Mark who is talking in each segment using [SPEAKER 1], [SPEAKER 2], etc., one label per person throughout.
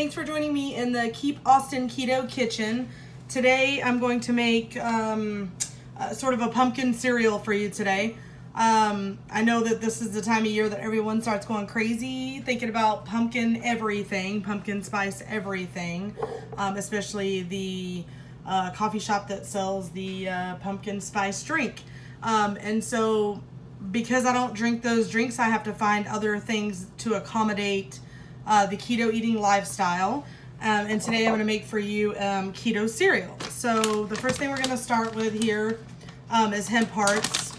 [SPEAKER 1] Thanks for joining me in the Keep Austin Keto Kitchen. Today I'm going to make um, uh, sort of a pumpkin cereal for you today. Um, I know that this is the time of year that everyone starts going crazy thinking about pumpkin everything, pumpkin spice everything, um, especially the uh, coffee shop that sells the uh, pumpkin spice drink. Um, and so because I don't drink those drinks, I have to find other things to accommodate uh, the keto eating lifestyle. Um, and today I'm to make for you um, keto cereal. So the first thing we're going to start with here um, is hemp hearts.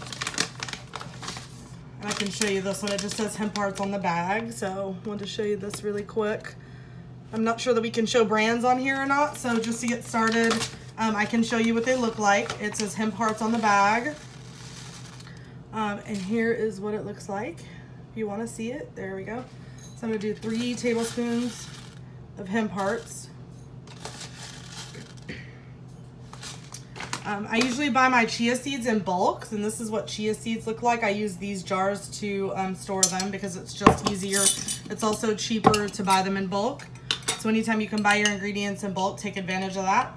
[SPEAKER 1] And I can show you this one. It just says hemp hearts on the bag. So I wanted to show you this really quick. I'm not sure that we can show brands on here or not. So just to get started, um, I can show you what they look like. It says hemp hearts on the bag. Um, and here is what it looks like. If you want to see it, there we go. So I'm to do three tablespoons of hemp hearts. Um, I usually buy my chia seeds in bulks, and this is what chia seeds look like. I use these jars to um, store them because it's just easier. It's also cheaper to buy them in bulk. So anytime you can buy your ingredients in bulk, take advantage of that.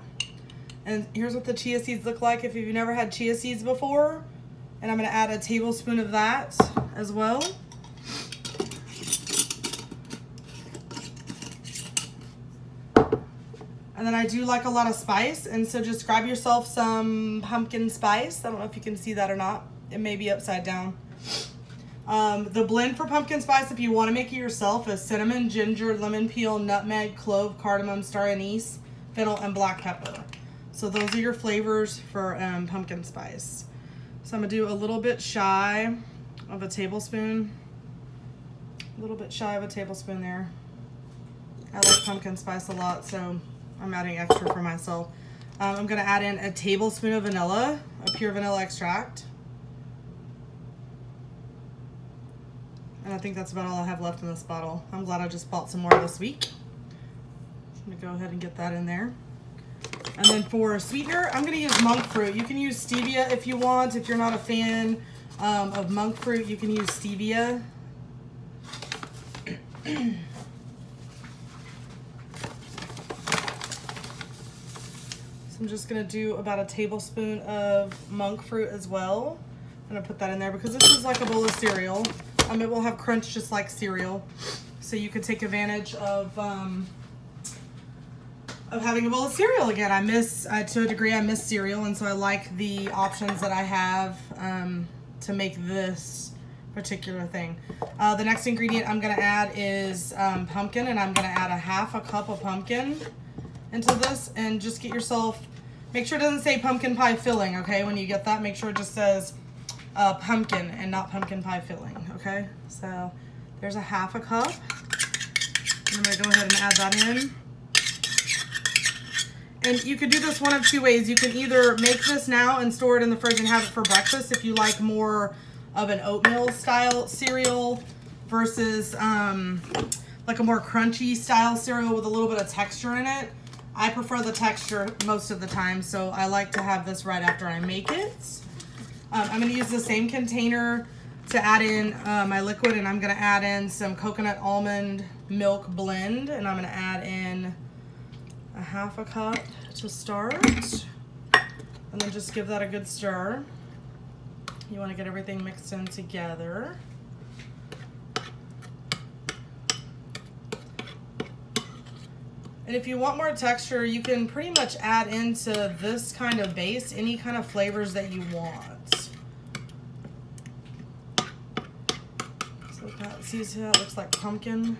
[SPEAKER 1] And here's what the chia seeds look like if you've never had chia seeds before. And I'm to add a tablespoon of that as well. And then I do like a lot of spice. And so just grab yourself some pumpkin spice. I don't know if you can see that or not. It may be upside down. Um, the blend for pumpkin spice, if you want to make it yourself, is cinnamon, ginger, lemon peel, nutmeg, clove, cardamom, star anise, fennel, and black pepper. So those are your flavors for um, pumpkin spice. So I'm going to do a little bit shy of a tablespoon. A little bit shy of a tablespoon there. I like pumpkin spice a lot, so I'm adding extra for myself. Um, I'm going to add in a tablespoon of vanilla, a pure vanilla extract. And I think that's about all I have left in this bottle. I'm glad I just bought some more this week. I'm going to go ahead and get that in there. And then for sweetener, I'm going to use monk fruit. You can use stevia if you want. If you're not a fan um, of monk fruit, you can use stevia. so I'm just to do about a tablespoon of monk fruit as well. I'm to put that in there because this is like a bowl of cereal. Um, it will have crunch just like cereal. So you could take advantage of... Um, of having a bowl of cereal again. I miss, uh, to a degree, I miss cereal, and so I like the options that I have um, to make this particular thing. Uh, the next ingredient I'm gonna add is um, pumpkin, and I'm gonna add a half a cup of pumpkin into this, and just get yourself, make sure it doesn't say pumpkin pie filling, okay? When you get that, make sure it just says uh, pumpkin and not pumpkin pie filling, okay? So there's a half a cup. I'm gonna go ahead and add that in. And you could do this one of two ways. You can either make this now and store it in the fridge and have it for breakfast if you like more of an oatmeal style cereal versus um, like a more crunchy style cereal with a little bit of texture in it. I prefer the texture most of the time, so I like to have this right after I make it. Um, I'm going to use the same container to add in uh, my liquid, and I'm going to add in some coconut almond milk blend, and I'm going to add in a half a cup to start. And then just give that a good stir. You want to get everything mixed in together. And if you want more texture, you can pretty much add into this kind of base any kind of flavors that you want. So that, see how that looks like pumpkin?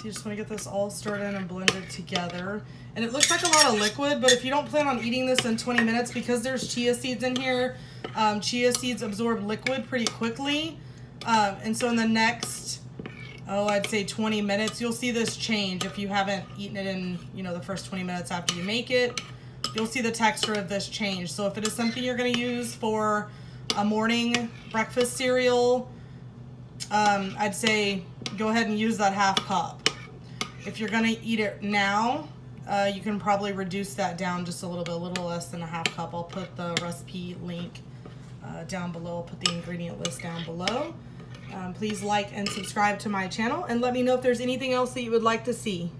[SPEAKER 1] So you just want to get this all stirred in and blended together. And it looks like a lot of liquid, but if you don't plan on eating this in 20 minutes, because there's chia seeds in here, um, chia seeds absorb liquid pretty quickly. Um, and so in the next, oh, I'd say 20 minutes, you'll see this change if you haven't eaten it in, you know, the first 20 minutes after you make it. You'll see the texture of this change. So if it is something you're going to use for a morning breakfast cereal, um, I'd say go ahead and use that half cup. If you're gonna eat it now, uh, you can probably reduce that down just a little bit, a little less than a half cup. I'll put the recipe link uh, down below. I'll put the ingredient list down below. Um, please like and subscribe to my channel and let me know if there's anything else that you would like to see.